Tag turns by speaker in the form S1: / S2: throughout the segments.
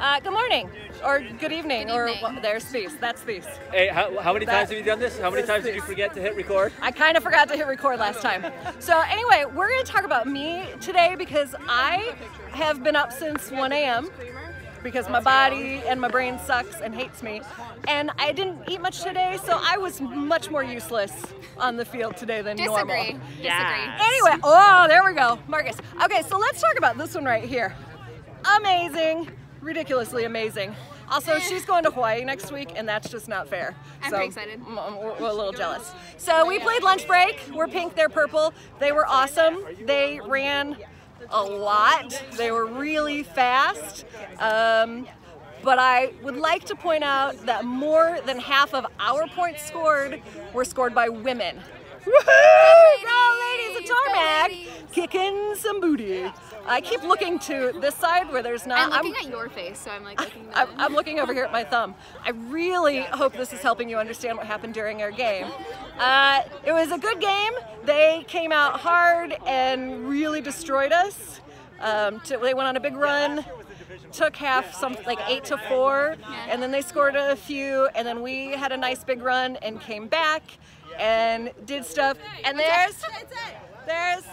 S1: Uh, good morning, or good evening,
S2: Good
S1: or well, there's Speece. That's Speece.
S3: Hey, how, how many
S1: That-
S3: times have you done this? How many times did you forget to hit record?
S1: I kind of forgot to hit record last time. So anyway, we're going to talk about me today because I have been up since 1 a.m. because my body and my brain sucks and hates me. And I didn't eat much today, so I was much more useless on the field today than
S2: Disagree.
S1: normal.
S2: Disagree.
S1: Anyway, oh, there we go, Marcus. Okay, so let's talk about this one right here. Amazing, ridiculously amazing. Also, she's going to Hawaii next week, and that's just not fair.
S2: I'm
S1: So,
S2: pretty excited.
S1: We're, we're a little jealous. So we played lunch break. We're pink, they're purple. They were awesome. They ran a lot. They were really fast. Um, but I would like to point out that more than half of our points scored were scored by women. Woohoo! Go ladies of
S2: Go
S1: Tarmac! Kicking some booty. I keep looking to this side where there's not.
S2: I'm looking at your face, so I'm like looking.
S1: I'm, I'm looking over here at my thumb. I really hope this is helping you understand what happened during our game. Uh, it was a good game. They came out hard and really destroyed us. Um, to, they went on a big run, took half, some like eight to four, and then they scored a few, and then we had a nice big run and came back and did stuff. And there's, there's,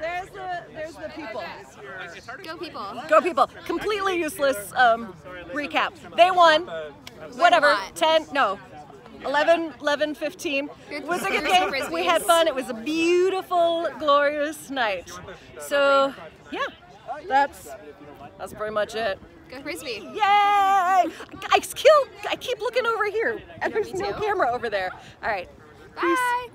S1: there's the, there's the people.
S2: Go people.
S1: Go people. Completely useless um, recap. They won. Whatever. 10, no. 11, 11, 15. It was a good game. We had fun. It was a beautiful, glorious night. So, yeah, that's that's pretty much it.
S2: Go frisbee.
S1: Yay! I, still, I keep looking over here, and there's no camera over there. All right. Peace.
S2: Bye.